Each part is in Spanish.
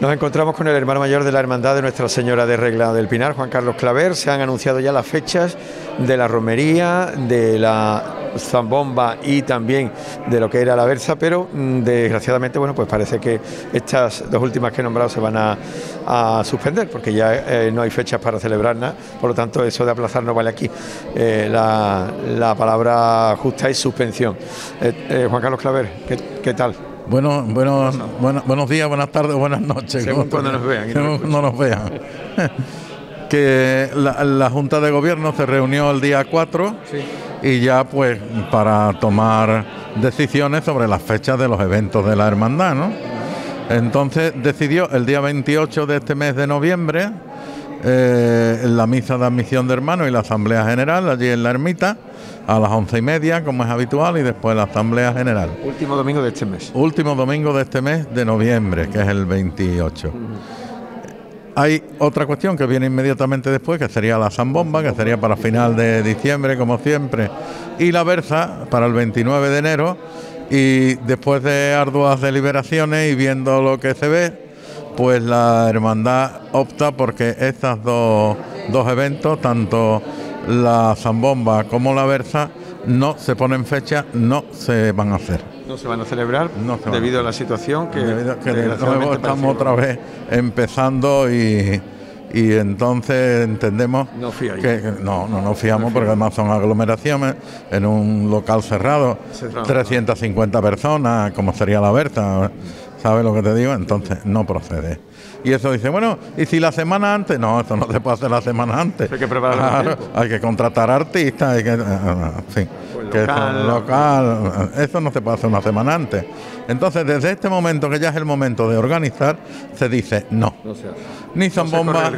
Nos encontramos con el hermano mayor de la Hermandad de Nuestra Señora de Regla del Pinar, Juan Carlos Claver. Se han anunciado ya las fechas de la romería, de la zambomba y también de lo que era la versa, pero mm, desgraciadamente, bueno, pues parece que estas dos últimas que he nombrado se van a, suspender porque ya eh, no hay fechas para celebrarlas, por lo tanto, eso de aplazar no vale aquí. Eh, la, palabra justa es suspensión. Eh, Juan Carlos Claver, ¿qué tal? Bueno, bueno, buenos días, buenas tardes, buenas noches. Según cuando nos vean. no nos vean. que la, Junta de Gobierno se reunió el día 4 y ya pues para tomar decisiones sobre las fechas de los eventos de la hermandad, ¿no? Entonces decidió el día 28 de este mes de noviembre eh, la misa de admisión de hermanos y la asamblea general allí en la ermita a las once y media, como es habitual, y después la Asamblea General. Último domingo de este mes. Último domingo de este mes de noviembre, que es el 28. Hay otra cuestión que viene inmediatamente después, que sería la Zambomba, que sería para final de diciembre, como siempre, y la Versa para el 29 de enero. Y después de arduas deliberaciones y viendo lo que se ve, pues la hermandad opta porque estos dos, dos eventos, tanto la zambomba como la versa no se ponen fecha, no se van a hacer. No se van a celebrar debido a la situación que, que estamos otra vez empezando y, y entonces entendemos que, no, no nos fiamos porque además son aglomeraciones en un local cerrado, 350 personas, como sería la Berta, ¿sabes lo que te digo? Entonces no procede. Y eso dice, bueno, ¿y si la semana antes? No, esto no se puede hacer la semana antes. Hay que prepararlo. hay que contratar artistas, hay que. En fin. Pues local, local, eso no se puede hacer una semana antes. Entonces, desde este momento, que ya es el momento de organizar, se dice no. ni son bombas,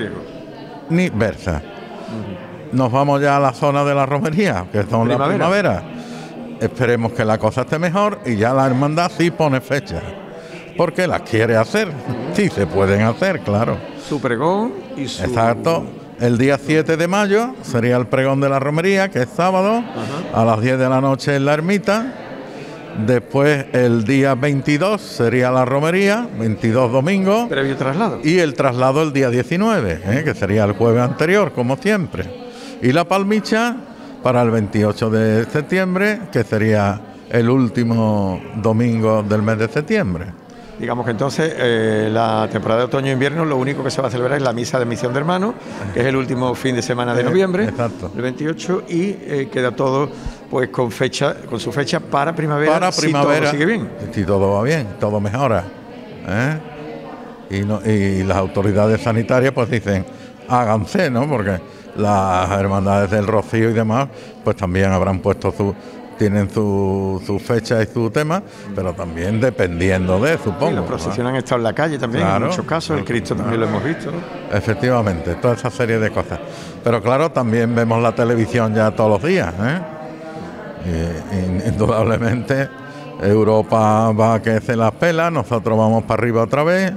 ni versa. Nos vamos ya a la zona de la romería, que son la primavera. Esperemos que la cosa esté mejor y ya la hermandad sí pone fecha porque las quiere hacer. Sí, se pueden hacer, claro. Su pregón y su... Exacto. El día 7 de mayo sería el pregón de la romería, que es sábado, a las 10 de la noche en la ermita. Después el día 22 sería la romería, 22 domingo. Previo traslado. Y el traslado el día 19, ¿eh? que sería el jueves anterior, como siempre. Y la palmicha para el 28 de septiembre, que sería el último domingo del mes de septiembre. Digamos que entonces eh, la temporada de otoño-invierno lo único que se va a celebrar es la misa de misión de hermanos, que es el último fin de semana de eh, noviembre, el 28, y eh, queda todo pues con fecha, con su fecha para primavera. Para primavera. Si todo sigue bien. Si todo va bien, todo mejora. Y, y las autoridades sanitarias pues dicen, háganse, ¿no? Porque las hermandades del Rocío y demás, pues también habrán puesto su, tienen su, su, fecha y su tema, pero también dependiendo de, supongo. Sí, las procesiones han estado en la calle también, en muchos casos, el Cristo también lo hemos visto. Efectivamente, toda esa serie de cosas. Pero claro, también vemos la televisión ya todos los días. ¿eh? Y, indudablemente, Europa va a que se las pela, nosotros vamos para arriba otra vez,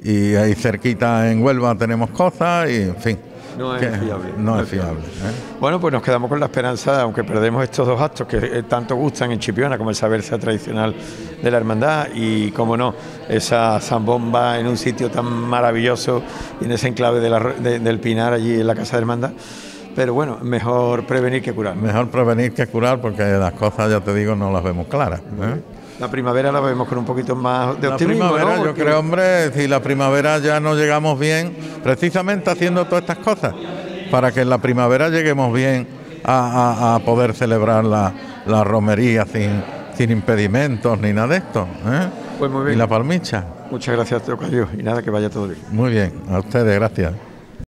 y ahí cerquita en Huelva tenemos cosas, y en fin. No es fiable. No, es fiable. ¿eh? Bueno, pues nos quedamos con la esperanza, aunque perdemos estos dos actos que eh, tanto gustan en Chipiona, como el saberse tradicional de la hermandad y, como no, esa zambomba en un sitio tan maravilloso y en ese enclave del Pinar, allí en la Casa de Hermandad. Pero bueno, mejor prevenir que curar. Mejor prevenir que curar porque las cosas, ya te digo, no las vemos claras. ¿eh? La primavera la vemos con un poquito más de optimismo. La primavera, yo creo, hombre, si la primavera ya no llegamos bien, precisamente haciendo todas estas cosas, para que en la primavera lleguemos bien a, poder celebrar la, romería sin, sin impedimentos ni nada de esto. ¿eh? Pues muy bien. Y la palmicha. Muchas gracias, Tocayo, y nada, que vaya todo bien. Muy bien, a ustedes, gracias.